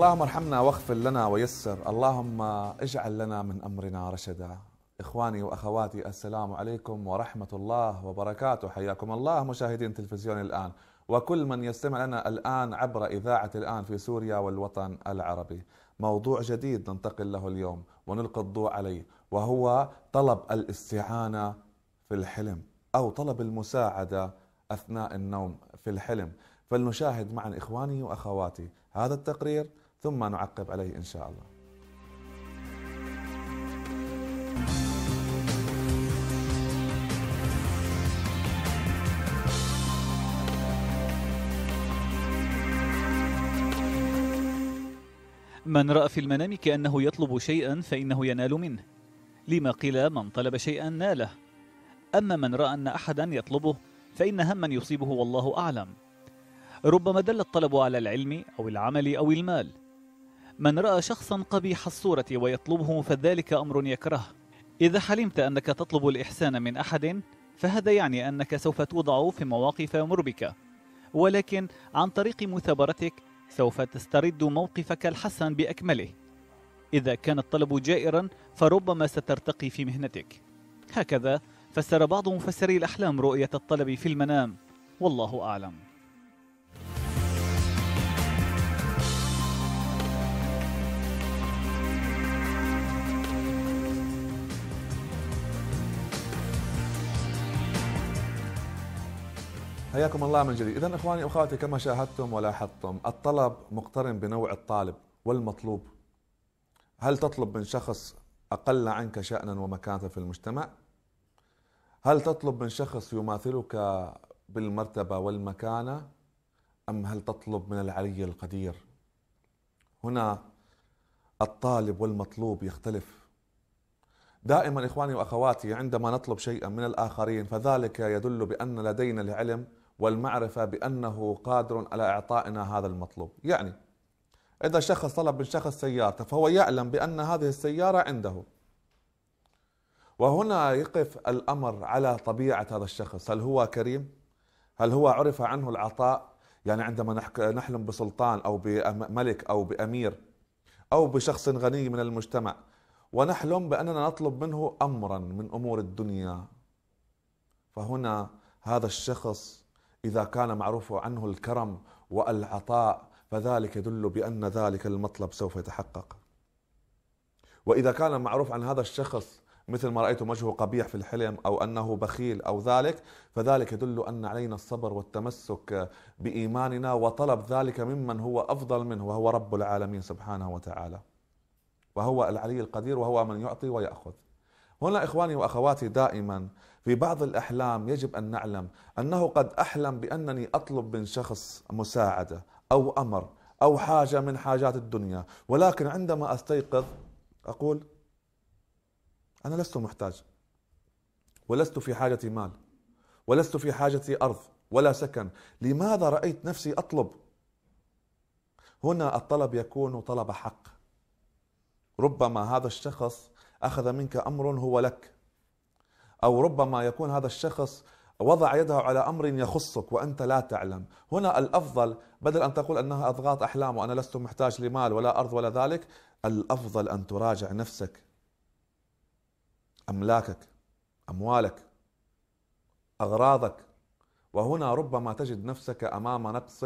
اللهم ارحمنا واغفر لنا ويسر. اللهم اجعل لنا من أمرنا رشدا. إخواني وأخواتي السلام عليكم ورحمة الله وبركاته. حياكم الله مشاهدين تلفزيون الآن. وكل من يستمع لنا الآن عبر إذاعة الآن في سوريا والوطن العربي. موضوع جديد ننتقل له اليوم ونلقي الضوء عليه وهو طلب الاستعانة في الحلم أو طلب المساعدة أثناء النوم في الحلم. فلنشاهد معا إخواني وأخواتي هذا التقرير ثم نعقب عليه إن شاء الله. من رأى في المنام كأنه يطلب شيئا فإنه ينال منه. لما قيل من طلب شيئا ناله. أما من رأى أن أحدا يطلبه فإن هما يصيبه والله أعلم. ربما دل الطلب على العلم أو العمل أو المال. من رأى شخصا قبيح الصورة ويطلبه فذلك أمر يكره. إذا حلمت أنك تطلب الإحسان من أحد فهذا يعني أنك سوف توضع في مواقف مربكة. ولكن عن طريق مثابرتك سوف تسترد موقفك الحسن بأكمله. إذا كان الطلب جائرا فربما سترتقي في مهنتك. هكذا فسر بعض مفسري الأحلام رؤية الطلب في المنام. والله أعلم. حياكم الله من جديد. إذا إخواني وأخواتي كما شاهدتم ولاحظتم الطلب مقترن بنوع الطالب والمطلوب. هل تطلب من شخص أقل عنك شأنا ومكانة في المجتمع؟ هل تطلب من شخص يماثلك بالمرتبة والمكانة؟ أم هل تطلب من العلي القدير؟ هنا الطالب والمطلوب يختلف. دائما إخواني وأخواتي عندما نطلب شيئا من الآخرين فذلك يدل بأن لدينا العلم والمعرفة بأنه قادر على إعطائنا هذا المطلوب. يعني إذا شخص طلب من شخص سيارته فهو يعلم بأن هذه السيارة عنده. وهنا يقف الأمر على طبيعة هذا الشخص. هل هو كريم؟ هل هو عرف عنه العطاء؟ يعني عندما نحلم بسلطان أو بملك أو بأمير أو بشخص غني من المجتمع ونحلم بأننا نطلب منه أمرا من أمور الدنيا فهنا هذا الشخص إذا كان معروف عنه الكرم والعطاء فذلك يدل بأن ذلك المطلب سوف يتحقق. وإذا كان معروف عن هذا الشخص مثل ما رأيت وجهه قبيح في الحلم أو أنه بخيل أو ذلك فذلك يدل أن علينا الصبر والتمسك بإيماننا وطلب ذلك ممن هو أفضل منه وهو رب العالمين سبحانه وتعالى. وهو العلي القدير وهو من يعطي ويأخذ. هنا إخواني وأخواتي دائما في بعض الأحلام يجب أن نعلم أنه قد أحلم بأنني أطلب من شخص مساعدة أو أمر أو حاجة من حاجات الدنيا ولكن عندما أستيقظ أقول أنا لست محتاج ولست في حاجة مال ولست في حاجة أرض ولا سكن لماذا رأيت نفسي أطلب؟ هنا الطلب يكون طلب حق. ربما هذا الشخص أخذ منك أمر هو لك. أو ربما يكون هذا الشخص وضع يده على أمر يخصك وأنت لا تعلم، هنا الأفضل بدل أن تقول أنها أضغاط أحلام وأنا لست محتاج لمال ولا أرض ولا ذلك، الأفضل أن تراجع نفسك. أملاكك، أموالك، أغراضك، وهنا ربما تجد نفسك أمام نقص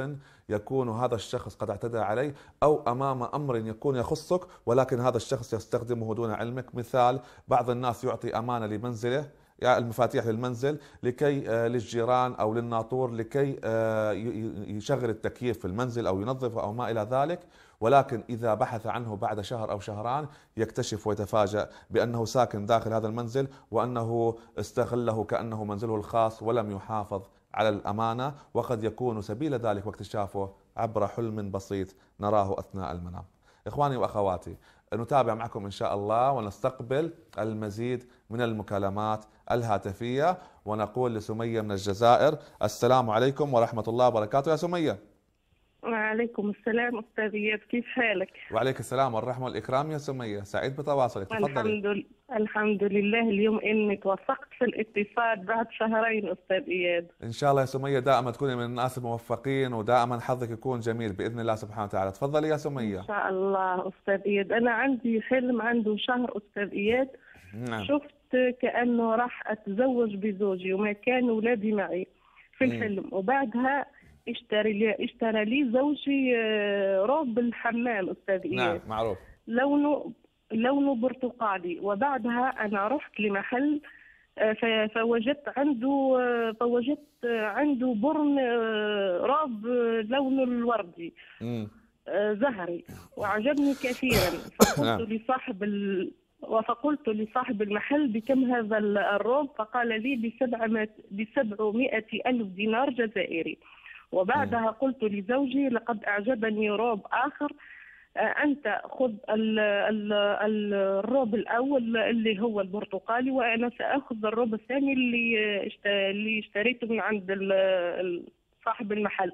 يكون هذا الشخص قد اعتدى عليه أو أمام أمر يكون يخصك ولكن هذا الشخص يستخدمه دون علمك، مثال بعض الناس يعطي أمانة لمنزله المفاتيح للمنزل لكي آه، للجيران أو للناطور لكي آه، يشغل التكييف في المنزل أو ينظفه أو ما إلى ذلك ولكن إذا بحث عنه بعد شهر أو شهران يكتشف ويتفاجأ بأنه ساكن داخل هذا المنزل وأنه استغله كأنه منزله الخاص ولم يحافظ على الأمانة وقد يكون سبيل ذلك واكتشافه عبر حلم بسيط نراه أثناء المنام. إخواني وأخواتي نتابع معكم إن شاء الله ونستقبل المزيد من المكالمات الهاتفية ونقول لسمية من الجزائر السلام عليكم ورحمة الله وبركاته يا سمية. وعليكم السلام أستاذ إياد كيف حالك؟ وعليك السلام والرحمة والإكرام يا سمية. سعيد بتواصلك تفضلي. الحمد لله الحمد لله اليوم إني توفقت في الاتصال بعد شهرين أستاذ إياد. إن شاء الله يا سمية دائما تكوني من الناس الموفقين ودائما حظك يكون جميل بإذن الله سبحانه وتعالى. تفضلي يا سمية. إن شاء الله أستاذ إياد. أنا عندي حلم عنده شهر أستاذ إياد. نعم. شفت كأنه راح أتزوج بزوجي وما كان أولادي معي في. الحلم. وبعدها اشتري لي اشترى لي زوجي آه، روب الحمام أستاذ إياد نعم معروف. لونه لونه برتقالي. وبعدها أنا رحت لمحل آه، فوجدت عنده آه، فوجدت عنده برن روب لونه الوردي زهري. وعجبني كثيرا. نعم. فقلت لصاحب ال... وفقلت لصاحب المحل بكم هذا ال- الروب فقال لي بسبعمائة ألف دينار جزائري. وبعدها قلت لزوجي لقد أعجبني روب آخر آه، أنت خذ ال- ال- ال- الروب الأول اللي هو البرتقالي وأنا سأخذ الروب الثاني اللي آه، اشتريته من عند صاحب المحل.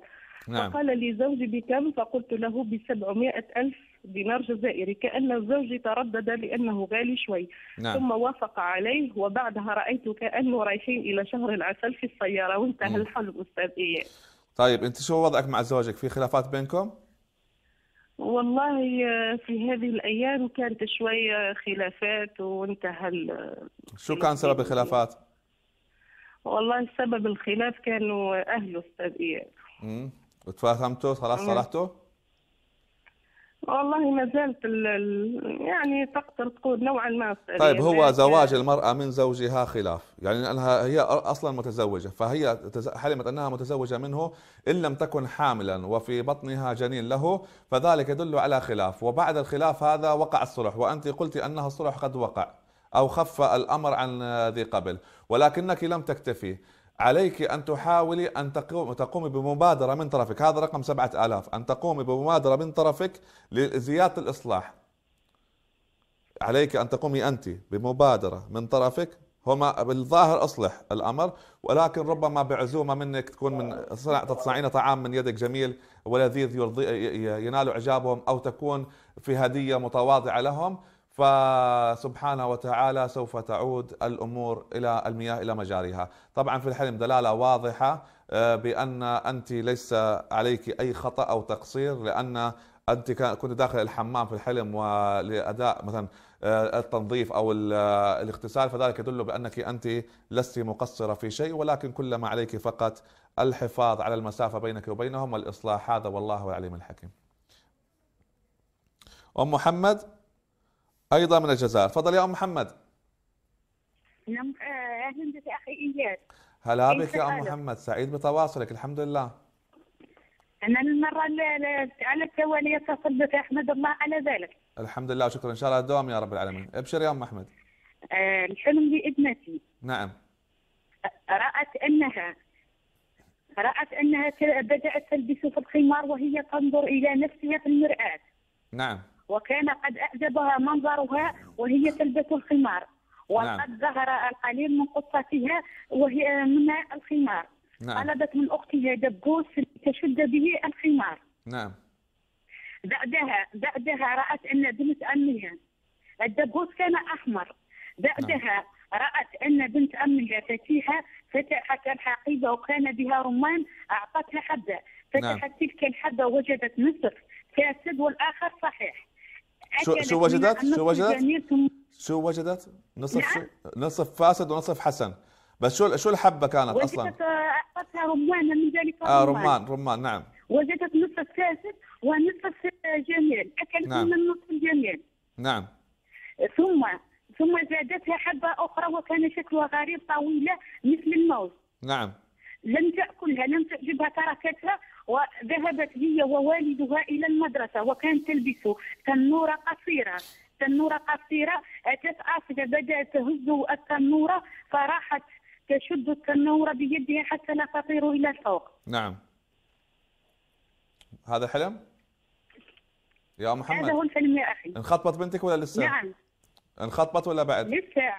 نعم. فقال لي زوجي بكم؟ فقلت له بسبعمائة ألف دينار جزائري كأن زوجي تردد لأنه غالي شوي. نعم. ثم وافق عليه وبعدها رأيت كأنه رايحين إلى شهر العسل في السيارة وانتهى. الحلم أستاذ إياد. طيب أنت شو وضعك مع زوجك؟ في خلافات بينكم؟ والله آه، في هذه الأيام كانت شوية خلافات وانتهى شو كان سبب الخلافات؟ والله سبب الخلاف كانوا أهله أستاذ إياد مم. وتفاهمتوا؟ خلاص. صلحتوا والله ما زالت ال- ال- يعني تقدر تقول نوعا ما طيب. هو زواج المرأة من زوجها خلاف. يعني أنها هي أصلا متزوجة فهي حلمت أنها متزوجة منه إن لم تكن حاملا وفي بطنها جنين له فذلك يدل على خلاف. وبعد الخلاف هذا وقع الصلح وأنت قلت أنها الصلح قد وقع أو خف الأمر عن ذي قبل ولكنك لم تكتفي. عليك أن تحاولي أن تقوم تقومي بمبادرة من طرفك. هذا رقم سبعة آلاف. أن تقومي بمبادرة من طرفك لزيادة الإصلاح. عليك أن تقومي أنت بمبادرة من طرفك. هما بالظاهر أصلح الأمر ولكن ربما بعزومة منك تكون من صنع تصنعين طعام من يدك جميل ولذيذ ينال إعجابهم أو تكون في هدية متواضعة لهم. فسبحانه وتعالى سوف تعود الأمور إلى المياه إلى مجاريها طبعا في الحلم دلالة واضحة آه، بأن أنت ليس عليك أي خطأ أو تقصير لأن أنت كا- كنت داخل الحمام في الحلم ولأداء مثلا آه، التنظيف أو آه، الاغتسال فذلك يدل بأنك أنت لست مقصرة في شيء ولكن كل ما عليك فقط الحفاظ على المسافة بينك وبينهم والإصلاح هذا والله العليم الحكيم. أم محمد أيضا من الجزائر. تفضل يا أم محمد. نعم آه، أهلا بك أخي إياد. هلا بك يا أم حالك؟ محمد. سعيد بتواصلك الحمد لله. أنا المرة ال- ال- على التوالي اتصل بك أحمد الله على ذلك. الحمد لله وشكرا. إن شاء الله الدوام يا رب العالمين. ابشر يا أم محمد. آه، الحلم لابنتي نعم. رأت أنها رأت أنها بدأت تلبس في الخمار وهي تنظر إلى نفسها في المرآة. نعم. وكان قد أعجبها منظرها وهي تلبس الخمار. وقد نعم. ظهر القليل من قصتها وهي من الخمار. نعم. طلبت من أختها دبوس تشد به الخمار. نعم. بعدها بعدها رأت أن بنت أمها الدبوس كان أحمر. بعدها رأت أن بنت أمها فتيها فتحت الحقيبة وكان بها رمان أعطتها حبة. فتحت تلك الحبة وجدت نصف فاسد والآخر صحيح. شو- شو وجدت؟ شو وجدت؟ شو وجدت؟ نصف نعم. شو؟ نصف فاسد ونصف حسن بس شو شو الحبة كانت أصلا؟ وجدت أعطتها رمان من ذلك آه. رمان رمان نعم وجدت نصف فاسد ونصف جميل أكلت نعم. من النصف الجميل نعم ثم ثم زادتها حبة أخرى وكان شكلها غريب طويلة مثل الموز نعم لم تأكلها لم تعجبها تركتها وذهبت هي ووالدها إلى المدرسة وكانت تلبس تنورة قصيرة تنورة قصيرة أتت آسفة بدأت تهز التنورة فراحت تشد التنورة بيدها حتى لا تطير إلى فوق نعم هذا حلم؟ يا أم هذا هو محمد الفيلم يا أخي انخطبت بنتك ولا لسه؟ نعم انخطبت ولا بعد؟ لسه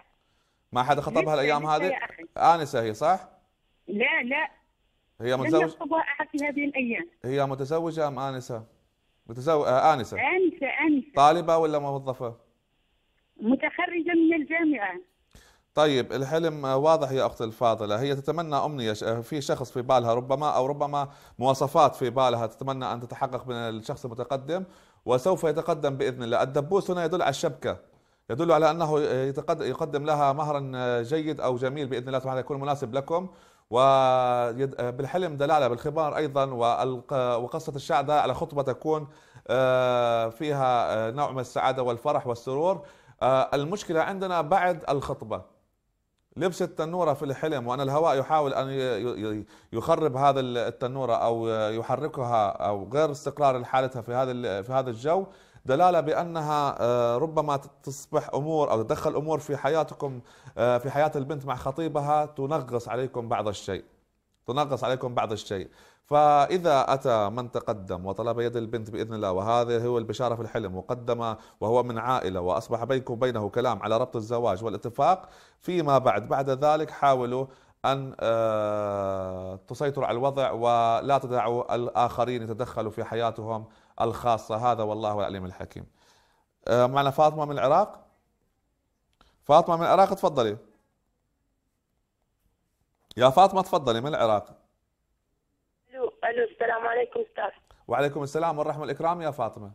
ما حدا خطبها لسه هذه؟ آنسة هي صح؟ لا لا هي لم متزوج يخطب رائعة في هذه الأيام. هي متزوجة أم آنسة؟ متزوج آه آنسة. آنسة آنسة. طالبة ولا موظفة؟ متخرجة من الجامعة. طيب الحلم واضح يا أختي الفاضلة. هي تتمنى أمنية في شخص في بالها ربما أو ربما مواصفات في بالها تتمنى أن تتحقق من الشخص المتقدم وسوف يتقدم بإذن الله. الدبوس هنا يدل على الشبكة. يدل على أنه يقدم لها مهرا جيد أو جميل بإذن الله سبحانه يكون مناسب لكم. وبالحلم دلالة بالخبار أيضا وقصة الشعر على خطبة تكون آه، فيها آه، نوع من السعادة والفرح والسرور. آه، المشكلة عندنا بعد الخطبة. لبس التنورة في الحلم وأن الهواء يحاول أن يخرب هذا التنورة أو يحركها أو غير استقرار حالتها في هذا في هذا الجو. دلالة بأنها آه، ربما تصبح أمور أو تدخل أمور في حياتكم آه، في حياة البنت مع خطيبها تنغص عليكم بعض الشيء. تنغص عليكم بعض الشيء. فإذا أتى من تقدم وطلب يد البنت بإذن الله وهذا هو البشارة في الحلم وقدم وهو من عائلة وأصبح بينكم وبينه كلام على ربط الزواج والاتفاق فيما بعد بعد ذلك حاولوا أن آه، تسيطروا على الوضع ولا تدعوا الآخرين يتدخلوا في حياتهم الخاصة. هذا والله العليم الحكيم. آه، معنا فاطمة من العراق. فاطمة من العراق تفضلي. يا فاطمة تفضلي من العراق. ألو ألو السلام عليكم أستاذ. وعليكم السلام والرحمة والإكرام يا فاطمة.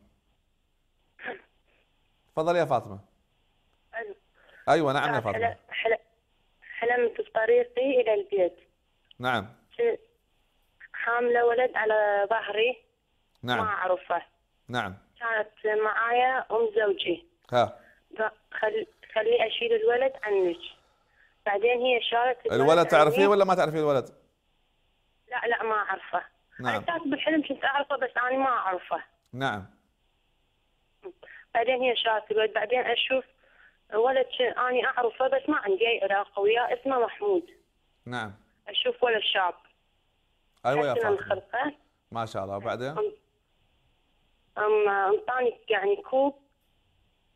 تفضلي يا فاطمة. ألو. أيوة نعم يا فاطمة. حلمت بطريقي إلى البيت. نعم. حاملة ولد على ظهري. نعم. ما أعرفه نعم. كانت معايا أم زوجي. ها. خل... خلي أشيل الولد عنك. بعدين هي شالت الولد, الولد تعرفيه ولا ما تعرفيه الولد؟ لا لا ما أعرفه. نعم. أنا بالحلم كنت أعرفه بس أنا ما أعرفه. نعم. بعدين هي شالت الولد. بعدين أشوف ولد أنا أعرفه بس ما عندي أي علاقة وياه اسمه محمود. نعم. أشوف ولد شاب. أيوة يا فاطمة. ما شاء الله. وبعدين؟ أم أعطاني يعني كوب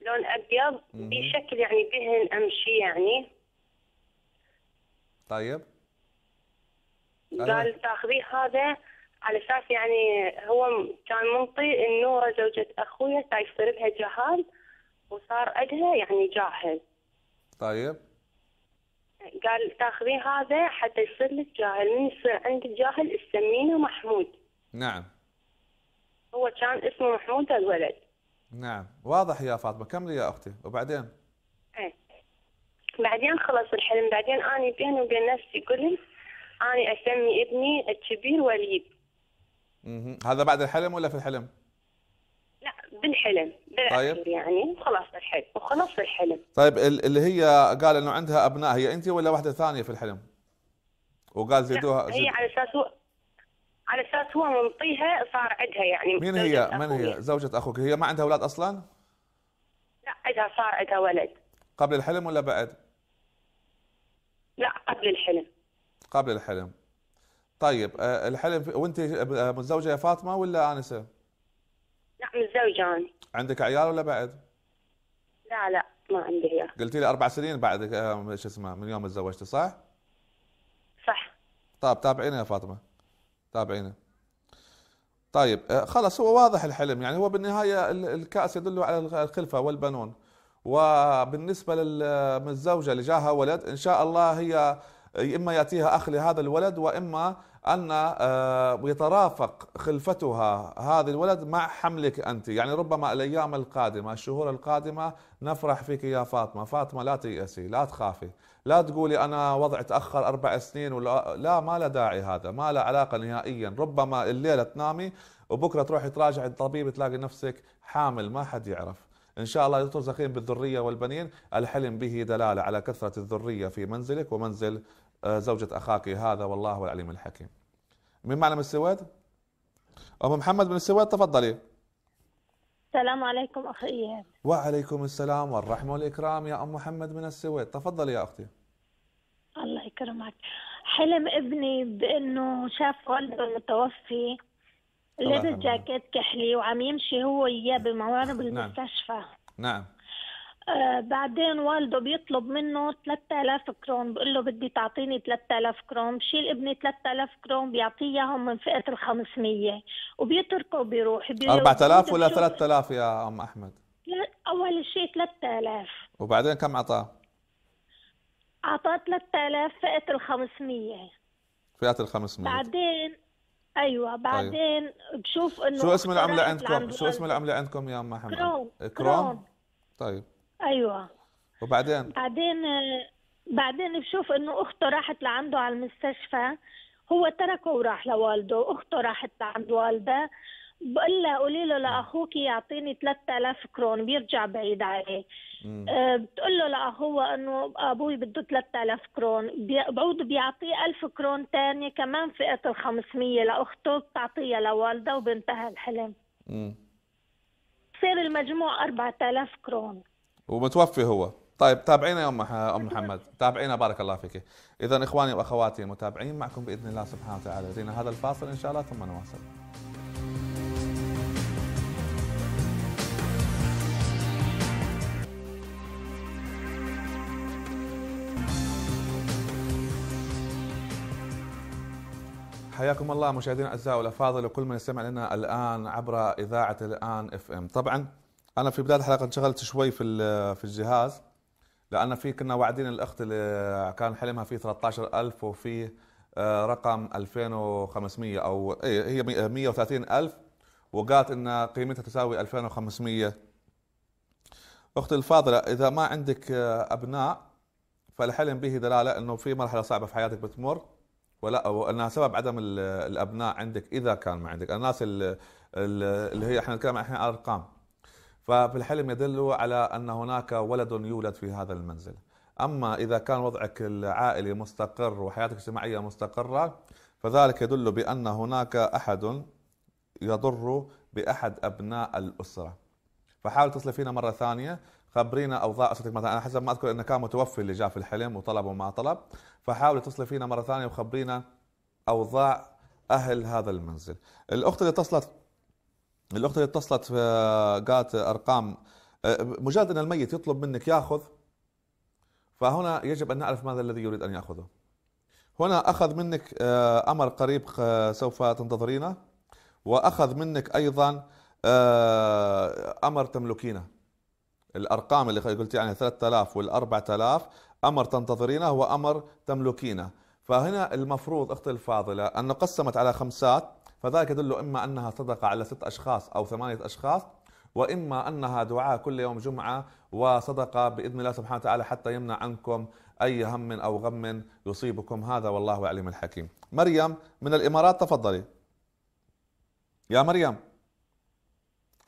لون أبيض بشكل يعني دهن أمشي يعني. طيب. قال تاخذيه هذا على أساس يعني هو كان منطي النوره زوجة أخويا يصير بها جهال وصار عندها يعني جاهل. طيب. قال تاخذيه هذا حتى يصير لك جاهل من يصير عندك جاهل تسمينه محمود. نعم. هو كان اسمه محمود الولد. نعم. واضح يا فاطمة. كملي يا أختي؟ وبعدين؟ إيه. بعدين خلص الحلم. بعدين اني بيني وبين نفسي قلت اني أسمي ابني الكبير وليد. هذا بعد الحلم ولا في الحلم؟ لا بالحلم. بالاخير طيب. يعني خلاص الحلم. وخلص الحلم. طيب اللي هي قال إنه عندها أبناء هي انت ولا واحدة ثانية في الحلم؟ وقال زيدوها هي على أساس على أساس هو منطيها صار عندها يعني مين هي؟ من هي؟ زوجة أخوك. هي ما عندها أولاد أصلا؟ لا عندها صار عندها ولد. قبل الحلم ولا بعد؟ لا قبل الحلم. قبل الحلم. طيب آه، الحلم وأنت آه، متزوجة يا فاطمة ولا آنسة؟ لا متزوجة أنا. عندك عيال ولا بعد؟ لا لا ما عندي عيال. قلتي لي أربع سنين بعد آه، شو اسمه من يوم تزوجتي صح؟ صح. طيب تابعينا يا فاطمة. تابعينا طيب خلاص هو واضح الحلم. يعني هو بالنهاية الكأس يدل على الخلفة والبنون. وبالنسبة للزوجة اللي جاها ولد إن شاء الله هي إما يأتيها أخ لهذا الولد وإما أن آه، يترافق خلفتها هذا الولد مع حملك أنت. يعني ربما الأيام القادمة الشهور القادمة نفرح فيك يا فاطمة. فاطمة لا تيأسي لا تخافي. لا تقولي أنا وضع تأخر أربع سنين ولا لا ما له داعي هذا ما له علاقة نهائيا. ربما الليلة تنامي وبكرة تروحي تراجع الطبيب تلاقي نفسك حامل ما حد يعرف. إن شاء الله ترزقين بالذرية والبنين الحلم به دلالة على كثرة الذرية في منزلك ومنزل آه، زوجة أخاك هذا والله العليم الحكيم. من معنا من السويد أم محمد من السويد تفضلي. السلام عليكم أخي إيهاب. وعليكم السلام والرحمة والإكرام يا أم محمد من السويد. تفضلي يا أختي. الله يكرمك. حلم ابني بأنه شاف والده المتوفي لابس جاكيت كحلي وعم يمشي هو وياه بموارد بالمستشفى نعم, نعم. آه بعدين والده بيطلب منه 3000 كرون بقول له بدي تعطيني 3000 كرون بشيل ابني 3000 كرون بيعطيه إياهم من فئة ال 500 وبيتركه وبيروح بي- 4000 ولا بشوف- 3000 يا أم أحمد؟ لا، أول شيء 3000 وبعدين كم أعطاه؟ أعطاه 3000 فئة ال 500 فئة ال 500 بعدين أيوه بعدين بشوف إنه شو اسم العملة عندكم؟ شو اسم. العملة عندكم يا أم أحمد؟ كرون؟ كرون. طيب. أيوه. وبعدين؟ بعدين بعدين بشوف إنه أخته راحت لعنده على المستشفى هو تركه وراح لوالده أخته راحت لعند والده بقول لها قولي له لأخوك يعطيني 3000 كرون بيرجع بعيد عليه. أه بتقول له لأخوه إنه أبوي بده 3000 كرون بعود بيعطيه 1000 كرون ثانية كمان فئة ال 500 لأخته بتعطيها لوالده وبانتهى الحلم. مم. بصير المجموع 4000 كرون. ومتوفي هو. طيب تابعينا يا أم أم محمد. تابعينا بارك الله فيك. اذا إخواني وأخواتي المتابعين معكم بإذن الله سبحانه وتعالى. زينا هذا الفاصل إن شاء الله ثم نواصل. حياكم الله مشاهدينا الاعزاء والافاضل وكل من يستمع لنا الآن عبر إذاعة الآن إف إم. طبعا أنا في بداية الحلقة انشغلت شوي في في الجهاز لأن في كنا واعدين الأخت اللي كان حلمها فيه 13000 وفي آه، رقم 2500 أو اي هي 130000 وقالت إن قيمتها تساوي 2500 أختي الفاضلة إذا ما عندك آه، أبناء فالحلم به دلالة إنه في مرحلة صعبة في حياتك بتمر ولا وإنها سبب عدم ال- الأبناء عندك إذا كان ما عندك. الناس ال- ال- اللي هي إحنا نتكلم عن أرقام. ففي الحلم يدل على أن هناك ولد يولد في هذا المنزل. أما إذا كان وضعك العائلي مستقر وحياتك الاجتماعية مستقرة فذلك يدل بأن هناك أحد يضر بأحد أبناء الأسرة. فحاول تصل فينا مرة ثانية. خبرينا أوضاع أسرتك. مثلا أنا حسب ما أذكر إنه كان متوفي اللي جاء في الحلم وطلب وما طلب. فحاول تصل فينا مرة ثانية وخبرينا أوضاع أهل هذا المنزل. الأخت اللي اتصلت الأخت اللي اتصلت آه، قالت أرقام آه، مجرد أن الميت يطلب منك يأخذ فهنا يجب أن نعرف ماذا الذي يريد أن يأخذه. هنا أخذ منك آه، أمر قريب سوف تنتظرينه وأخذ منك أيضا أمر تملكينه. الأرقام اللي قلت يعني 3000 وال 4000 أمر تنتظرينه هو أمر تملكينه. فهنا المفروض أختي الفاضلة أن قسمت على خمسات فذلك يدل إما أنها صدقة على ست أشخاص أو ثمانية أشخاص وإما أنها دعاء كل يوم جمعة وصدقة بإذن الله سبحانه وتعالى حتى يمنع عنكم أي هم أو غم يصيبكم هذا والله عليم الحكيم. مريم من الإمارات تفضلي. يا مريم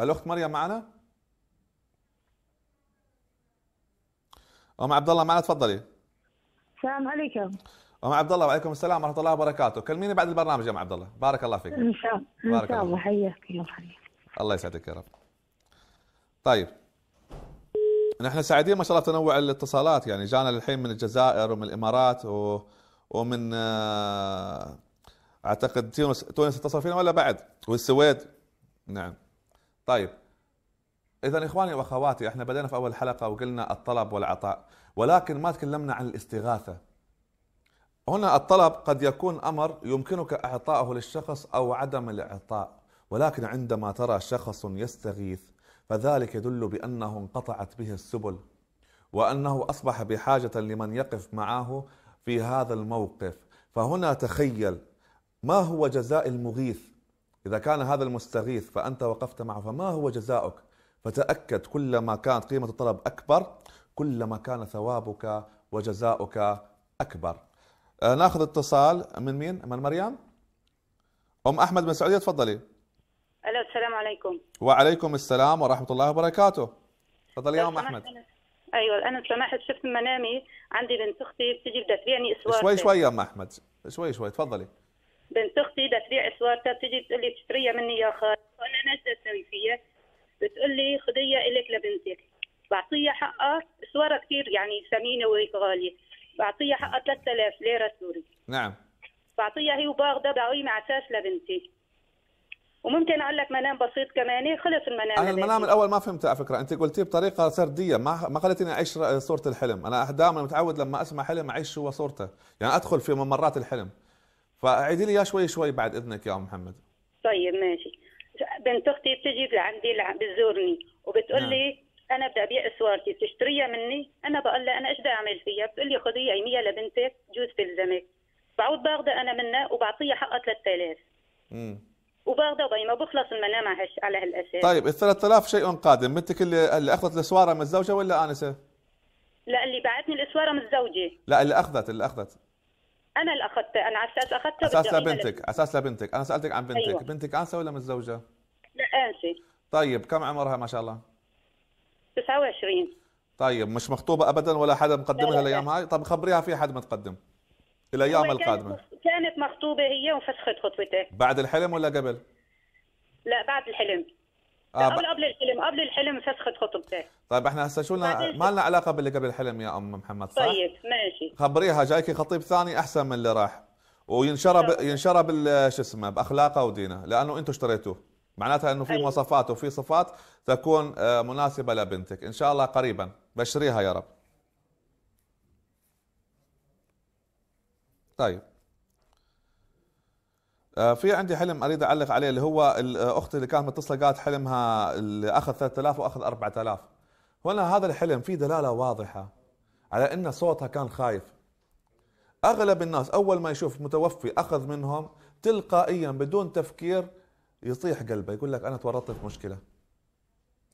الأخت مريم معنا؟ أم عبد الله معنا تفضلي. السلام عليكم أم عبد الله وعليكم السلام ورحمة الله وبركاته، كلميني بعد البرنامج يا أم عبد الله، بارك الله فيك. إن شاء إن بارك شاء الله الله. حياك يا حبيبي. الله يسعدك يا رب. طيب. نحن سعيدين ما شاء الله بتنوع الاتصالات. يعني جانا للحين من الجزائر ومن الإمارات و... ومن آه، أعتقد تونس تونس اتصل فينا ولا بعد؟ والسويد. نعم. طيب. إذا إخواني وأخواتي إحنا بدينا في أول حلقة وقلنا الطلب والعطاء ولكن ما تكلمنا عن الاستغاثة. هنا الطلب قد يكون أمر يمكنك اعطائه للشخص أو عدم الإعطاء ولكن عندما ترى شخص يستغيث فذلك يدل بأنه انقطعت به السبل وأنه أصبح بحاجة لمن يقف معه في هذا الموقف. فهنا تخيل ما هو جزاء المغيث؟ إذا كان هذا المستغيث فأنت وقفت معه فما هو جزاؤك؟ فتأكد كلما كانت قيمة الطلب أكبر كلما كان ثوابك وجزاؤك أكبر. ناخذ اتصال من مين؟ من مريم؟ أم أحمد من السعودية تفضلي. ألو السلام عليكم. وعليكم السلام ورحمة الله وبركاته. تفضلي يا أم أحمد. أنا... أيوه أنا سمحت شفت منامي. عندي بنت أختي بتجي بدها تبيعني إسوار شوي شوي يا أم أحمد. شوي شوي تفضلي. بنت أختي بدها تبيع اسوارتها بتجي بتقول لي بتشتريها مني يا خال. وأنا نازلة أسوي فيها بتقول لي خديها الك لبنتك. بعطيها حقها. إسوارها كثير يعني ثمينه وهيك غالية. بعطيها حقها 3000 ليره سوري نعم. بعطيها هي وباخذها بعطيها مع أساس لبنتي. وممكن أقول لك منام بسيط كمان خلص المنام أنا المنام. الأول ما فهمته على فكرة أنت قلتيه بطريقة سردية ما ما خليتني أعيش صورة الحلم. أنا دائما متعود لما أسمع حلم أعيش هو صورته يعني أدخل في ممرات الحلم. فأعيدي لي اياه شوي شوي بعد إذنك يا أم محمد. طيب ماشي. بنت أختي بتجي لعندي لع- بتزورني وبتقول لي أنا بدي أبيع إسوارتي بتشتريها مني؟ أنا بقول لها أنا إيش بدي أعمل فيها؟ بتقول لي خذيها عيميها لبنتك جوز تلزمك بعود باخذها أنا منها وبعطيها حقها 3000 مم. وباخذها وبيما بخلص المنام على هالأساس. طيب ال 3000 شيء قادم. بنتك اللي اللي أخذت السواره من الزوجة ولا آنسة؟ لا اللي بعتني الإسوارة من زوجي لا اللي أخذت اللي أخذت. أنا اللي أخذتها. أنا على أساس أخذتها أساس لبنتك أساس لبنتك. أنا سألتك عن بنتك. أيوة. بنتك آنسة ولا متزوجه؟ لا آنسة. طيب كم عمرها ما شاء الله؟ 29 طيب مش مخطوبة ابدا ولا حدا مقدم لا، لها لا. الأيام هاي؟ طب خبريها في حد متقدم الأيام القادمة. كانت مخطوبة هي وفسخت خطبتها بعد الحلم ولا قبل؟ لا بعد الحلم. آه. قبل قبل الحلم. قبل الحلم فسخت خطبتها طيب إحنا هسه شو لنا؟ ما لنا علاقة باللي قبل الحلم يا أم محمد صح؟ طيب ماشي. خبريها جايكي خطيب ثاني أحسن من اللي راح. وينشرب ينشرب شو اسمه بأخلاقه ودينه لأنه أنتم اشتريتوه. معناتها إنه في أيوة. مواصفات وفي صفات تكون آه، مناسبة لبنتك. إن شاء الله قريبا. بشريها يا رب. طيب. آه، في عندي حلم أريد أعلق عليه اللي هو الاخت اللي كانت متصلة قالت حلمها اللي أخذ 3000 وأخذ 4000 هنا هذا الحلم فيه دلالة واضحة على إن صوتها كان خايف. أغلب الناس أول ما يشوف متوفي أخذ منهم تلقائيا بدون تفكير يطيح قلبه يقول لك أنا تورطت في مشكلة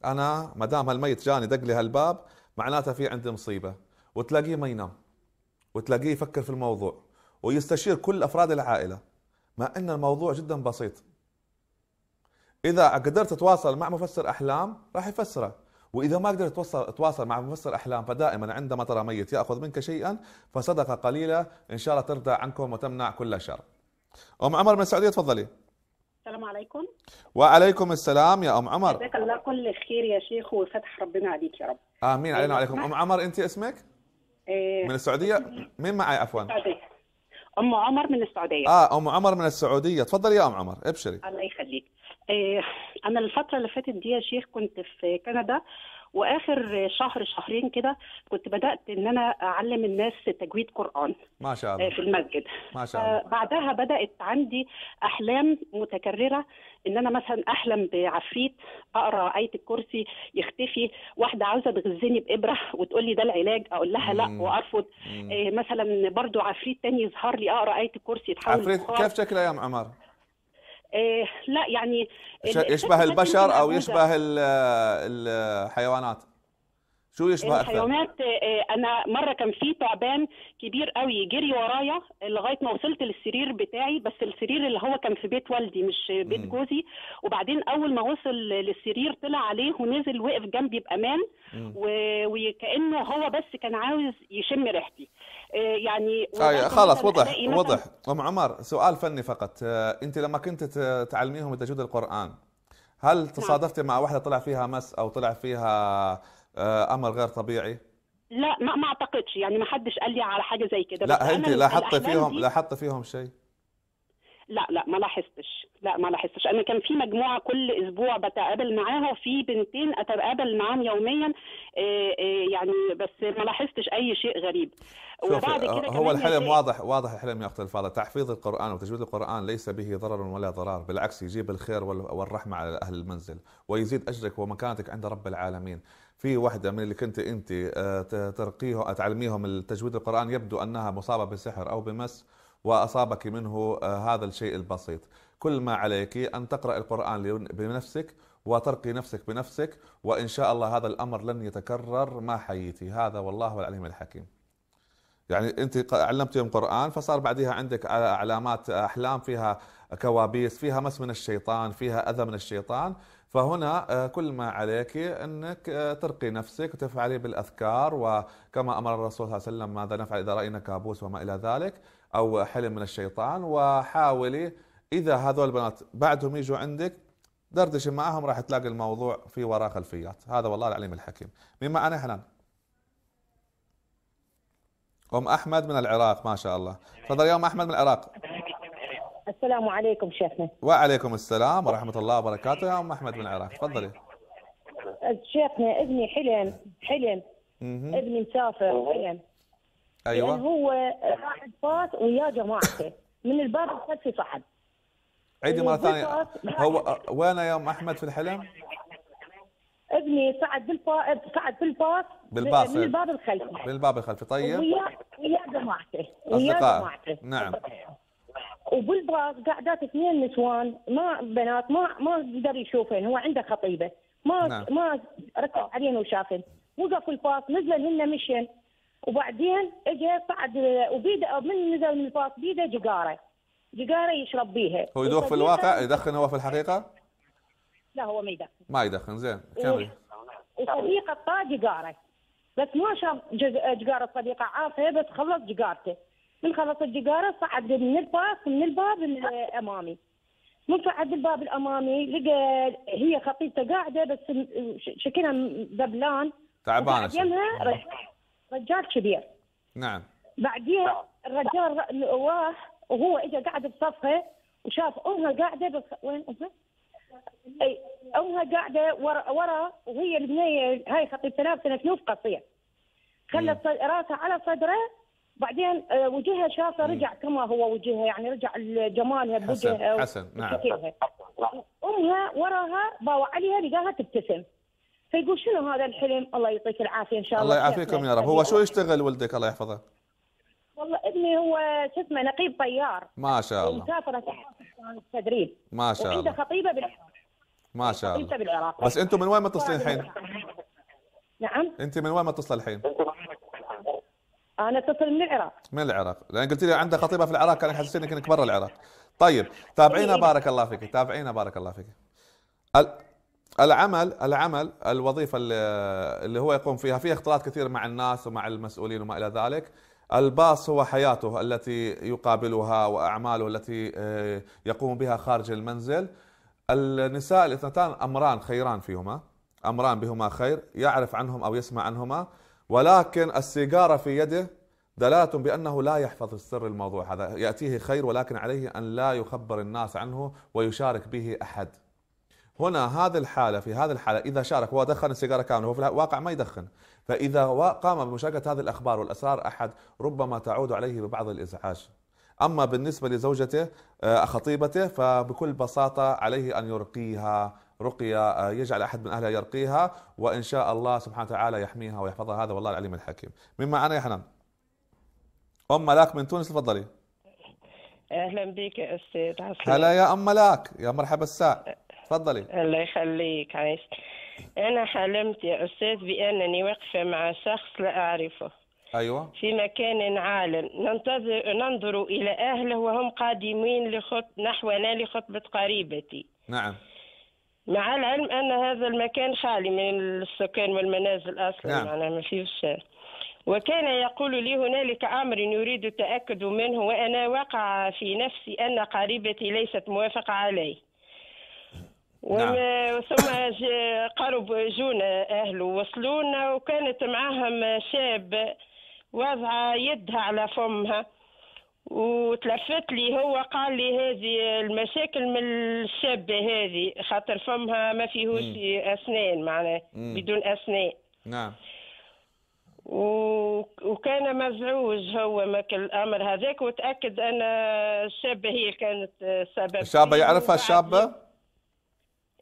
أنا ما دام هالميت جاني دق لي هالباب معناته في عندي مصيبة وتلاقيه ما ينام وتلاقيه يفكر في الموضوع ويستشير كل أفراد العائلة مع إن الموضوع جدا بسيط إذا قدرت تتواصل مع مفسر أحلام راح يفسره وإذا ما قدرت تتواصل تواصل مع مفسر أحلام فدائما عندما ترى ميت يأخذ منك شيئا فصدقة قليلة إن شاء الله ترضى عنكم وتمنع كل شر. أم عمر من السعودية تفضلي. السلام عليكم وعليكم السلام يا أم عمر. جزاك الله كل خير يا شيخ وفتح ربنا عليك يا رب آمين علينا أيوة. وعليكم. أم عمر انت اسمك؟ آه، من السعودية؟ مين معي عفوا؟ أم عمر من السعودية آه أم عمر من السعودية، تفضلي يا أم عمر ابشري. الله يخليك آه، أنا الفترة اللي فاتت دي يا شيخ كنت في كندا واخر شهر شهرين كده كنت بدأت إن أنا أعلم الناس تجويد قرآن ما شاء آه، الله في المسجد ما شاء الله. بعدها بدأت عندي أحلام متكررة إن أنا مثلا أحلم بعفريت أقرأ آية الكرسي يختفي واحدة عاوزة تغزني بإبرة وتقول لي ده العلاج أقول لها لا مم. وأرفض مم. آه، مثلا برضو عفريت تاني يظهر لي أقرأ آية الكرسي يتحول عفريت. كيف شكله يا؟ آه لا يعني يشبه البشر أو. يشبه ال- الحيوانات؟ شو يشبه أكثر؟ الحيوانات آه، أنا مرة كان في تعبان كبير قوي جري ورايا لغاية ما وصلت للسرير بتاعي بس السرير اللي هو كان في بيت والدي مش بيت مم. جوزي وبعدين أول ما وصل للسرير طلع عليه ونزل وقف جنبي بأمان. و- وكأنه هو بس كان عاوز يشم ريحتي آه، يعني آه خلاص وضح وضح أم عمر سؤال فني فقط آه، أنت لما كنت تعلميهم تجويد القرآن هل تصادفتي مع واحدة طلع فيها مس أو طلع فيها آه، أمر غير طبيعي؟ لا ما ما أعتقدش. يعني ما حدش قال لي على حاجة زي كده. لا انت لاحظتي فيهم لاحظتي فيهم شيء؟ لا لا ما لاحظتش. لا ما لاحظتش. أنا كان في مجموعة كل أسبوع بتقابل معاها وفي بنتين أتقابل معاهم يوميا آه، آه، يعني بس ما لاحظتش أي شيء غريب. وبعد كده هو كمان الحلم واضح واضح الحلم يا أختي الفاضله تحفيظ القرآن وتجويد القرآن ليس به ضرر ولا ضرار بالعكس يجيب الخير وال- والرحمة على أهل المنزل ويزيد أجرك ومكانتك عند رب العالمين. في واحدة من اللي كنت أنت آه، ت- ترقيه تعلميهم التجويد القرآن يبدو أنها مصابة بسحر أو بمس وأصابك منه آه، هذا الشيء البسيط. كل ما عليك أن تقرأ القرآن لن- بنفسك وترقي نفسك بنفسك وإن شاء الله هذا الأمر لن يتكرر ما حييتي هذا والله العليم الحكيم. يعني أنت علمتهم قرآن فصار بعدها عندك ع- علامات أحلام فيها كوابيس فيها مس من الشيطان فيها أذى من الشيطان. فهنا آه، كل ما عليك أنك آه، ترقي نفسك وتفعلي بالأذكار. وكما أمر الرسول صلى الله عليه وسلم ماذا نفعل إذا رأينا كابوس وما إلى ذلك؟ أو حلم من الشيطان. وحاولي إذا هذول البنات بعدهم يجوا عندك دردشي معهم راح تلاقي الموضوع في وراه خلفيات. هذا والله العليم الحكيم. مين معنا حنان أم أحمد من العراق ما شاء الله. تفضل يا أم أحمد من العراق. السلام عليكم شيخنا وعليكم السلام ورحمة الله وبركاته. يا أم أحمد من العراق تفضلي. شيخنا ابني حلم حلم. ابني مسافر حلم. أيوه. هو راح فات ويا جماعته. من الباب الخلفي صعد عيدي مرة ثانية. هو وين يا أم أحمد في الحلم؟ ابني صعد بالباص صعد بالباص بالباص. من الباب الخلفي بالباب الخلفي طيب. ويا ويا جماعته. ويا جماعته. نعم. وبالباص قاعدات اثنين نسوان. ما بنات ما ما قدر يشوفن هو عنده خطيبة. ما نعم. ما ركب عليهن وشافن وقف الباص نزل هن مشن وبعدين اجى صعد وبيده من نزل من الباص بيده جقاره جقاره يشرب بيها. هو يدوخ في الواقع؟ يدخن هو في الحقيقة؟ لا هو ما يدخن. ما يدخن زين كملي وصديقه طا جقاره بس ما شاف جق- جقاره صديقة عافيه بس خلص جقارته من خلص الجقاره صعد من الباص من الباب الأمامي. من صعد الباب الأمامي لقى هي خطيبته قاعدة بس شكلها ذبلان تعبانة. يمها رجال كبير. نعم. بعدين الرجال ر- راح وهو اجى قاعد بصفها وشاف أمها قاعدة بس وين أمها؟ أي أمها قاعدة ورا ورا وهي البنية هاي خطيبتها لابسه نفنوف قصير. خلت راسها على صدره بعدين آه، وجهها شافه رجع كما هو وجهها يعني رجع جمالها حسن بوجهها حسن نعم. وشكلها. أمها وراها باوع عليها لقاها تبتسم. فيقول شنو هذا الحلم؟ الله يعطيك العافية إن شاء الله. الله يعافيكم يا رب. هو شو يشتغل ولدك؟ الله يحفظه؟ والله ابني هو شو اسمه نقيب طيار. ما شاء الله. ومسافر تدريب. ما شاء وعنده الله. خطيبة بالعراق ما شاء خطيبته الله بالعراق. بس أنتم من وين متصلين الحين؟ نعم. أنت من وين متصلة الحين؟ أنا أتصل من العراق. من العراق. لأن قلت لي عنده خطيبة في العراق كان يحسسني إنك برا العراق. طيب تابعينا بارك الله فيك. تابعينا بارك الله فيك. ال- العمل العمل الوظيفة اللي هو يقوم فيها فيها اختلاط كثير مع الناس ومع المسؤولين وما إلى ذلك. الباص هو حياته التي يقابلها وأعماله التي آه، يقوم بها خارج المنزل. النساء الاثنتان أمران خيران فيهما أمران بهما خير يعرف عنهم أو يسمع عنهما. ولكن السيجارة في يده دلالة بأنه لا يحفظ السر الموضوع هذا. يأتيه خير ولكن عليه أن لا يخبر الناس عنه ويشارك به أحد. هنا هذه الحالة في هذه الحالة إذا شارك هو دخن السيجارة كاملة هو في الواقع ما يدخن. فإذا قام بمشاركة هذه الأخبار والأسرار أحد ربما تعود عليه ببعض الإزعاج. أما بالنسبة لزوجته آه، خطيبته فبكل بساطة عليه أن يرقيها رقية آه، يجعل أحد من أهلها يرقيها وإن شاء الله سبحانه وتعالى يحميها ويحفظها. هذا والله العليم الحكيم. من معنا يا حنان؟ أم ملاك من تونس تفضلي. أهلا بك يا عسلي هلا يا أم ملاك يا مرحبا الساع تفضلي. الله يخليك عايش. أنا حلمت يا أستاذ بأنني واقفة مع شخص لا أعرفه. أيوة. في مكان عال ننتظر ننظر إلى أهله وهم قادمين لخط نحونا لخطبة قريبتي. نعم. مع العلم أن هذا المكان خالي من السكان والمنازل أصلا. نعم. معناها ما فيهش وكان يقول لي هنالك أمر يريد التأكد منه وأنا وقع في نفسي أن قريبتي ليست موافقة عليه. وما ثم قرب جونا أهله وصلونا وكانت معهم شاب وضع يدها على فمها. وتلفت لي هو قال لي هذه المشاكل من الشابة هذه خاطر فمها ما فيهوش أسنان معناه. بدون أسنان. نعم. وكان مزعوج هو مك الأمر هذاك وتأكد أن الشابة هي كانت سبب الشابة فيه. يعرفها الشابة؟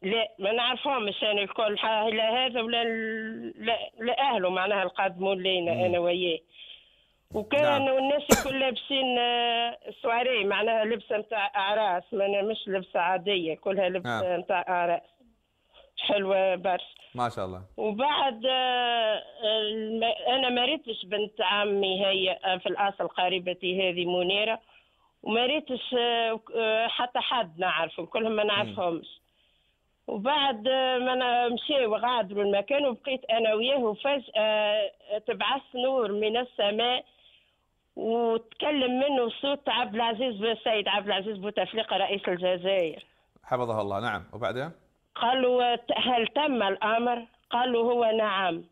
لا ما نعرفهمش أنا الكل لا هذا ولا لا, أهله معناها القادمون لينا أنا وياه. وكان نعم. الناس كلها لابسين آه، سواري معناها لبسه نتاع أعراس معناها مش لبسة عادية كلها لبسة نعم. نتاع أعراس. حلوة برشا. ما شاء الله. وبعد آه، أنا ما ريتش بنت عمي هي آه، في الأصل قريبتي هذه منيرة. وما ريتش حتى حد نعرفه كلهم ما نعرفهمش. وبعد ما أنا مشي وغادروا المكان وبقيت أنا وياه وفجأة تبعث نور من السماء وتكلم منه صوت عبد العزيز السيد عبد العزيز بوتفليقه رئيس الجزائر. حفظها الله. نعم. وبعدين قالوا هل تم الأمر؟ قالوا هو نعم.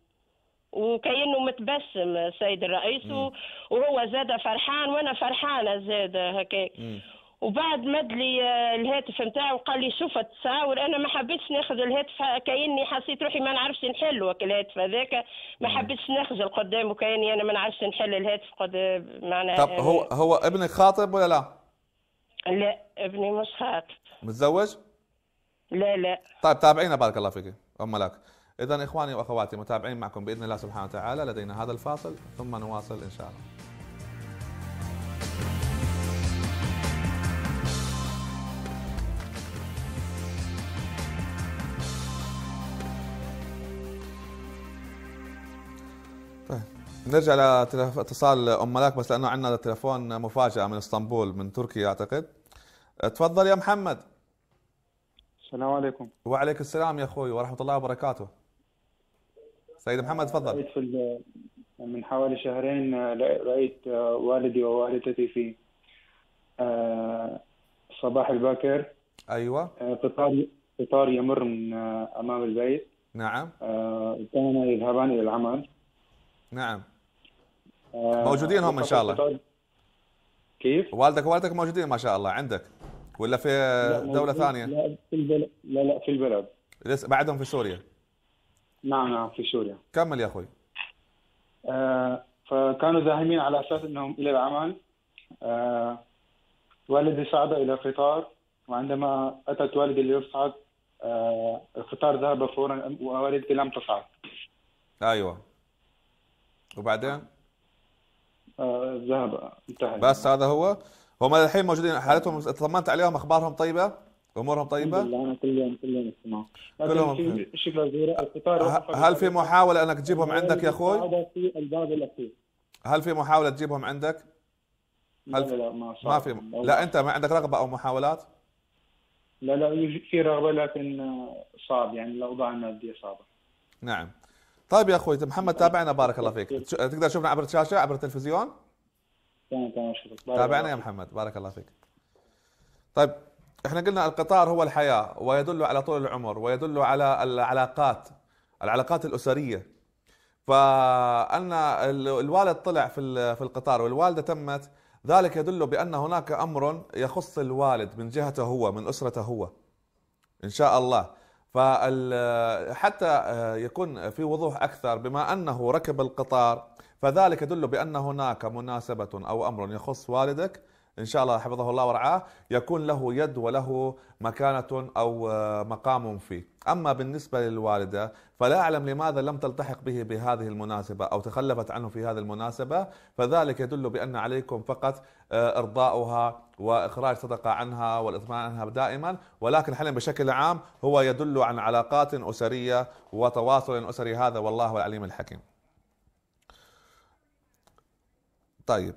وكأنه متبسم السيد الرئيس و- وهو زاد فرحان وأنا فرحانة زاد هكاك. مم. وبعد مد لي آه، الهاتف نتاعو وقال لي شوف التصاور أنا ما حبيتش ناخذ الهاتف كأني حسيت روحي ما نعرفش نحل الهاتف هذاك ما حبيتش نخجل قدام وكأني أنا ما نعرفش نحل الهاتف قد معناها طب هو هو ابنك خاطب ولا لا؟ لا ابني مش خاطب. متزوج؟ لا لا. طيب تابعينا بارك الله فيك. أم ملاك اذا إخواني وأخواتي متابعين معكم بإذن الله سبحانه وتعالى لدينا هذا الفاصل ثم نواصل إن شاء الله. نرجع لاتصال أم ملاك بس لأنه عندنا تليفون مفاجأة من إسطنبول من تركيا أعتقد. تفضل يا محمد. السلام عليكم. وعليك السلام يا أخوي ورحمة الله وبركاته. سيد محمد تفضل. رأيت في من حوالي شهرين آه، رأيت آه، والدي ووالدتي في آه، الصباح الباكر. أيوه. آه، قطار قطار يمر من آه، أمام البيت. نعم. آه، كان يذهبان إلى العمل. نعم. آه، موجودين هم إن شاء الله. كيف؟ والدك ووالدتك موجودين ما شاء الله عندك. ولا في دولة ثانية؟ لا في البلد لا لا في البلد. لسه بعدهم في سوريا؟ نعم نعم في سوريا. كمل يا أخوي. آه، فكانوا ذاهبين على أساس أنهم إلى العمل. آه، والدي صعد إلى القطار وعندما أتت والدي ليصعد آه، القطار ذهب فورا ووالدتي لم تصعد. أيوه. وبعدين؟ آه، ذهب انتهى. بس هذا هو. هم الحين موجودين حالتهم اطمنت عليهم أخبارهم طيبة؟ أمورهم الحمد طيبة؟ لله أنا كل يوم كل يوم استمع كلهم صغيرة القطار هل في محاولة أنك تجيبهم عندك يا أخوي؟ صعد في الباب الأخير. هل في محاولة تجيبهم عندك؟ لا هل لا لا ما ما. في لا أنت ما عندك رغبة أو محاولات؟ لا لا يوجد في رغبة لكن آه، صعب يعني الأوضاع المادية صعبة. نعم. طيب يا أخوي محمد تابعنا بارك الله فيك. تش- تقدر تشوفنا عبر الشاشة عبر التلفزيون؟ تمام تمام تابعنا يا محمد. بارك الله فيك. طيب إحنا قلنا القطار هو الحياة ويدل على طول العمر ويدل على العلاقات العلاقات الأسرية. فأن ال- الوالد طلع في في القطار والوالدة تمت ذلك يدل بأن هناك أمر يخص الوالد من جهته هو من أسرته هو. إن شاء الله. فال- حتى يكون في وضوح أكثر بما أنه ركب القطار. فذلك يدل بأن هناك مناسبة أو أمر يخص والدك. إن شاء الله حفظه الله ورعاه. يكون له يد وله مكانة أو مقام فيه. أما بالنسبة للوالدة فلا أعلم لماذا لم تلتحق به بهذه المناسبة أو تخلفت عنه في هذه المناسبة فذلك يدل بأن عليكم فقط إرضاؤها وإخراج صدقة عنها والإطمئنان عنها دائما ولكن حاليا بشكل عام هو يدل عن علاقات أسرية وتواصل أسري هذا والله العليم الحكيم. طيب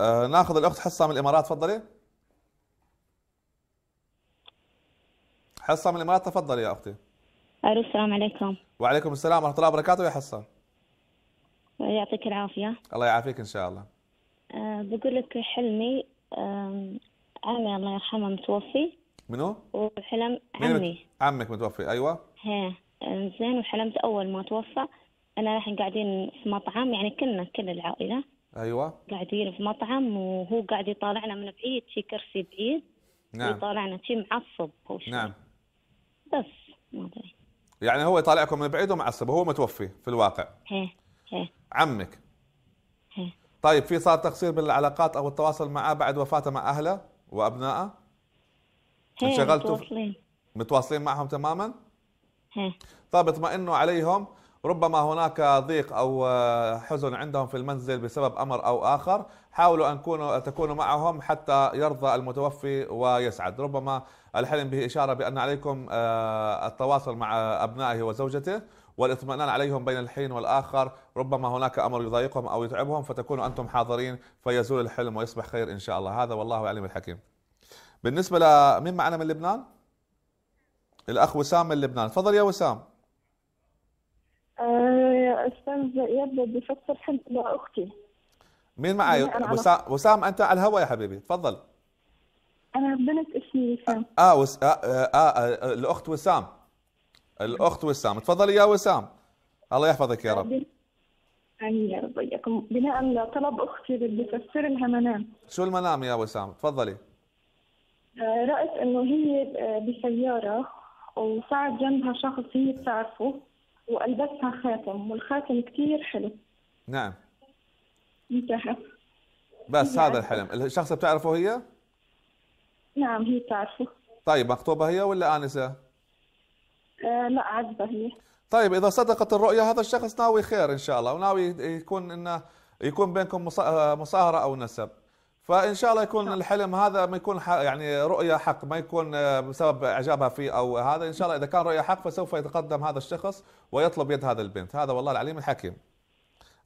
آه ناخذ الأخت حصة من الإمارات تفضلي. حصة من الإمارات تفضلي يا أختي. ألو السلام عليكم. وعليكم السلام ورحمة الله وبركاته يا حصة. يعطيك العافية. الله يعافيك إن شاء الله. أه بقول لك حلمي أم، عمي الله يرحمه متوفي. منو؟ وحلم مين مت- عمي. عمك متوفي؟ أيوه. ها زين وحلمت أول ما توفى. أنا رايحين قاعدين في مطعم يعني كلنا كل العائلة. أيوه. قاعدين في مطعم وهو قاعد يطالعنا من بعيد شي كرسي بعيد. نعم. يطالعنا شي معصب هو شي. نعم. بس ما أدري. يعني هو يطالعكم من بعيد ومعصب وهو متوفي في الواقع. ها ها. عمك. ها. طيب في صار تقصير بالعلاقات أو التواصل معه بعد وفاته مع أهله وأبنائه؟ انشغلتوا متواصلين. متواصلين معهم تماما؟ ها. طيب اطمئنوا عليهم ربما هناك ضيق أو آه، حزن عندهم في المنزل بسبب أمر أو آخر. حاولوا أن تكونوا معهم حتى يرضى المتوفي ويسعد. ربما الحلم به إشارة بأن عليكم آه، التواصل مع أبنائه وزوجته والاطمئنان عليهم بين الحين والآخر. ربما هناك أمر يضايقهم أو يتعبهم فتكونوا أنتم حاضرين فيزول الحلم ويصبح خير إن شاء الله. هذا والله عليم الحكيم. بالنسبة لمين معنا من لبنان؟ الأخ وسام من لبنان. تفضل يا وسام. آه، يا أستاذ إياد بدي حلم لأختي مين معي؟ وسام وسام أنت على الهواء يا حبيبي. تفضل. أنا بنت اسمي وسام. آه, وس... آه, آه, آه, آه الأخت وسام. الأخت وسام. تفضلي يا وسام. الله يحفظك يا رب. آمين يا رب. بناء على طلب أختي بدي أفسر لها منام. شو المنام يا وسام؟ تفضلي. آه، رأت إنه هي آه، بسيارة وصعد جنبها شخص هي بتعرفه. وألبسها خاتم والخاتم كتير حلو. نعم. انتهى. بس هذا. الحلم. الشخص بتعرفه هي؟ نعم هي بتعرفه. طيب مخطوبة هي ولا آنسة؟ آه لا عذبة هي. طيب إذا صدقت الرؤيا هذا الشخص ناوي خير إن شاء الله وناوي يكون إنه يكون بينكم مصا- مصاهرة أو نسب. فإن شاء الله يكون الحلم هذا ما يكون ح- يعني رؤيا حق ما يكون آه، بسبب إعجابها فيه أو هذا إن شاء الله إذا كان رؤيا حق فسوف يتقدم هذا الشخص ويطلب يد هذا البنت. هذا والله العليم الحكيم.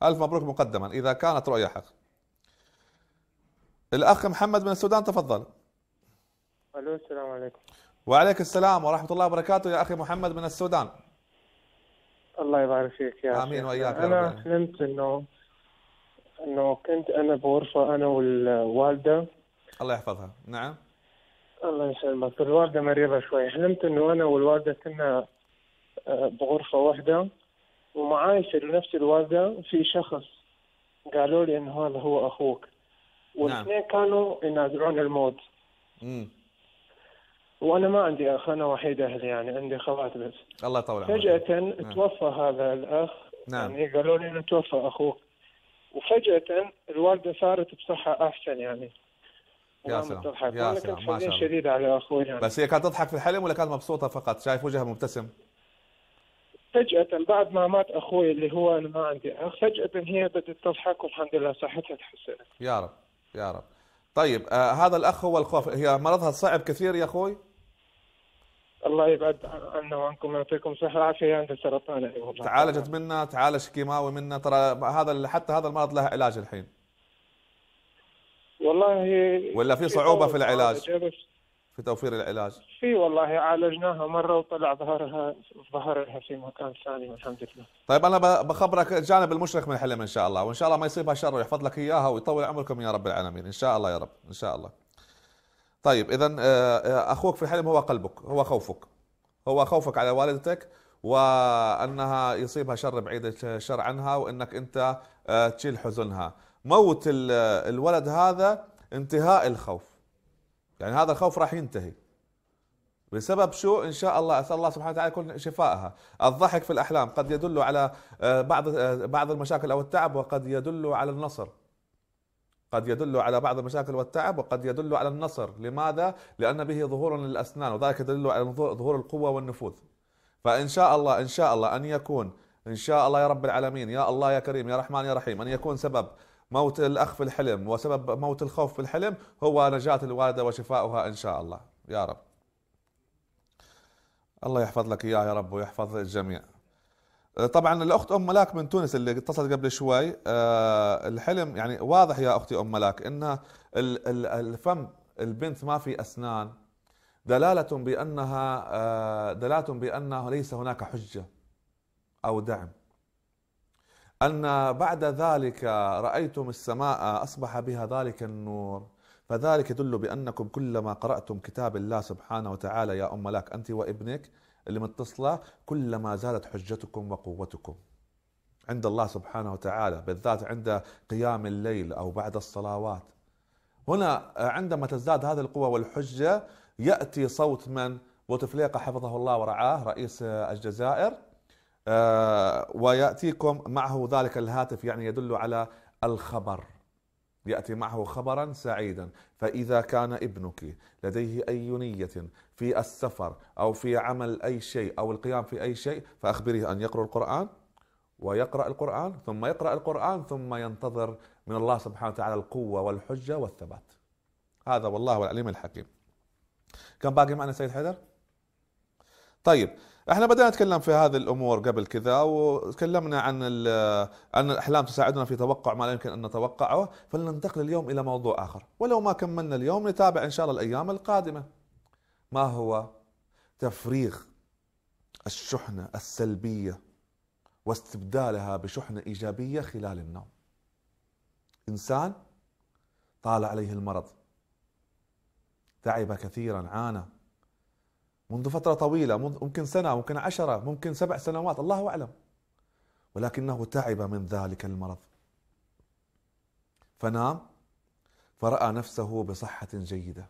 ألف مبروك مقدما. إذا كانت رؤيا حق. الأخ محمد من السودان تفضل. ألو السلام عليكم. وعليك السلام ورحمة الله وبركاته يا أخي محمد من السودان. الله يبارك فيك يا يا رب. أنا. حلمت إنه أنه كنت أنا بغرفه أنا والوالدة. الله يحفظها. نعم. الله يسلمك. الوالدة مريضة شوي. حلمت إنه أنا والوالدة كنا آه، بغرفة واحدة. ومعاي في نفس الوالدة في شخص قالوا لي انه هذا هو أخوك. والاثنين كانوا ينازعون الموت. مم. وأنا ما عندي أخ أنا وحيد أهلي يعني عندي خوات بس. الله يطول عمرك. فجأة نعم. توفى هذا الأخ. نعم. يعني قالوا لي إنه توفى أخوك. وفجأة الوالدة صارت بصحة أحسن يعني. يا سلام. تضحك يا سلام. ما شاء الله. شديد على أخوي يعني. بس هي كانت تضحك في الحلم ولا كانت مبسوطة فقط؟ شايف وجهها مبتسم. فجأة بعد ما مات أخوي اللي هو أنا ما عندي أخ فجأة هي بدأت تضحك والحمد لله صحتها تحسنت. يا رب. يا رب. طيب آه هذا الأخ هو الخوف. هي مرضها صعب كثير يا أخوي؟ الله يبعد عنا وعنكم ويعطيكم صحة وعافية عندها سرطان أي والله. تعالجت منا تعالج كيماوي منا. ترى هذا حتى هذا المرض له علاج الحين. والله ولا في صعوبة في العلاج؟ في توفير العلاج؟ في والله عالجناها مرة وطلع ظهرها ظهر لها في مكان ثاني والحمد لله. طيب أنا بخبرك الجانب المشرق من الحلم إن شاء الله. وإن شاء الله ما يصيبها شر ويحفظ لك إياها ويطول عمركم يا رب العالمين. إن شاء الله يا رب. إن شاء الله. طيب اذا أخوك في الحلم هو قلبك هو خوفك. هو خوفك على والدتك وأنها يصيبها شر بعيد الشر عنها وإنك أنت آه، تشيل حزنها. موت ال- الولد هذا انتهاء الخوف. يعني هذا الخوف راح ينتهي. بسبب شو؟ إن شاء الله أسأل الله سبحانه وتعالى يكون شفائها. الضحك في الأحلام قد يدل على آه، بعض آه، بعض المشاكل أو التعب وقد يدل على النصر. قد يدل على بعض المشاكل والتعب وقد يدل على النصر. لماذا؟ لأن به ظهور للأسنان وذلك يدل على ظهور القوة والنفوذ. فإن شاء الله إن شاء الله أن يكون إن شاء الله يا رب العالمين يا الله يا كريم يا رحمن يا رحيم أن يكون سبب موت الأخ في الحلم وسبب موت الخوف في الحلم هو نجاة الوالدة وشفاؤها إن شاء الله. يا رب. الله يحفظ لك إياه يا رب ويحفظ الجميع. طبعا الأخت أم ملاك من تونس اللي اتصلت قبل شوي آه، الحلم يعني واضح يا أختي أم ملاك إن ال- ال- الفم البنت ما في أسنان دلالة بأنها آه، دلالة بانه ليس هناك حجة أو دعم. أن بعد ذلك رأيتم السماء أصبح بها ذلك النور فذلك يدل بأنكم كلما قرأتم كتاب الله سبحانه وتعالى يا أم ملاك أنت وابنك اللي متصلة كلما زادت حجتكم وقوتكم. عند الله سبحانه وتعالى بالذات عند قيام الليل أو بعد الصلوات. هنا عندما تزداد هذه القوة والحجة يأتي صوت من؟ بوتفليقة حفظه الله ورعاه رئيس الجزائر. آه، ويأتيكم معه ذلك الهاتف يعني يدل على الخبر. يأتي معه خبرا سعيدا. فإذا كان ابنك لديه أي نية في السفر أو في عمل أي شيء أو القيام في أي شيء فأخبره أن يقرأ القرآن ويقرأ القرآن ثم يقرأ القرآن ثم ينتظر من الله سبحانه وتعالى القوة والحجة والثبات. هذا والله العليم الحكيم. كان باقي معنا سيد حيدر؟ طيب إحنا بدأنا نتكلم في هذه الأمور قبل كذا وتكلمنا عن ان الأحلام تساعدنا في توقع ما لا يمكن أن نتوقعه فلننتقل اليوم إلى موضوع آخر. ولو ما كملنا اليوم نتابع إن شاء الله الأيام القادمة. ما هو تفريغ الشحنة السلبية واستبدالها بشحنة إيجابية خلال النوم؟ إنسان طال عليه المرض. تعب كثيرا عانى. منذ فترة طويلة ممكن سنة ممكن عشرة ممكن سبع سنوات الله أعلم. ولكنه تعب من ذلك المرض. فنام فرأى نفسه بصحة جيدة.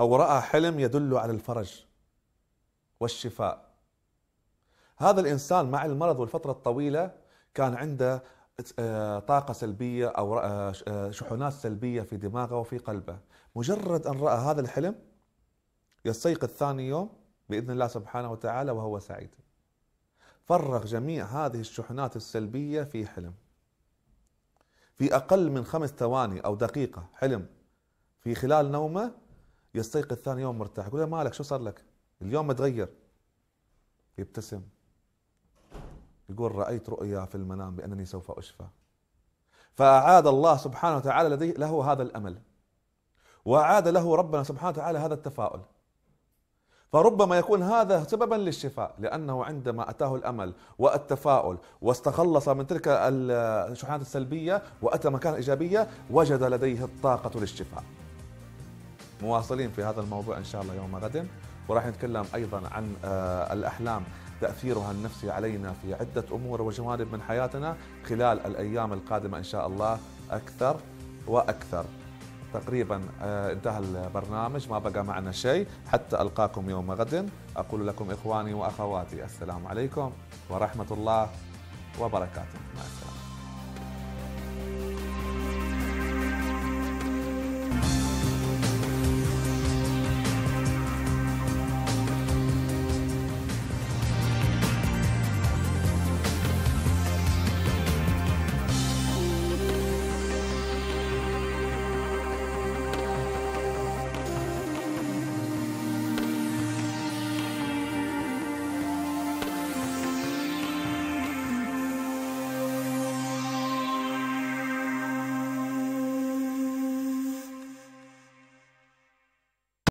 أو رأى حلم يدل على الفرج والشفاء. هذا الإنسان مع المرض والفترة الطويلة كان عنده آه، طاقة سلبية أو آه، شحنات سلبية في دماغه وفي قلبه. مجرد أن رأى هذا الحلم يستيقظ ثاني يوم بإذن الله سبحانه وتعالى وهو سعيد. فرغ جميع هذه الشحنات السلبية في حلم. في أقل من خمس ثواني أو دقيقة حلم في خلال نومه يستيقظ ثاني يوم مرتاح. يقول له مالك شو صار لك؟ اليوم متغير. يبتسم. يقول رأيت رؤيا في المنام بأنني سوف أشفى. فأعاد الله سبحانه وتعالى له هذا الأمل. وأعاد له ربنا سبحانه وتعالى هذا التفاؤل. فربما يكون هذا سببا للشفاء لأنه عندما أتاه الأمل والتفاؤل واستخلص من تلك الشحنات السلبية وأتى مكان إيجابية وجد لديه الطاقة للشفاء. مواصلين في هذا الموضوع إن شاء الله يوم غد. وراح نتكلم أيضا عن آه، الأحلام تأثيرها النفسي علينا في عدة أمور وجوانب من حياتنا خلال الأيام القادمة إن شاء الله أكثر وأكثر. تقريبا آه، انتهى البرنامج ما بقى معنا شيء حتى ألقاكم يوم غد. أقول لكم إخواني وأخواتي السلام عليكم ورحمة الله وبركاته.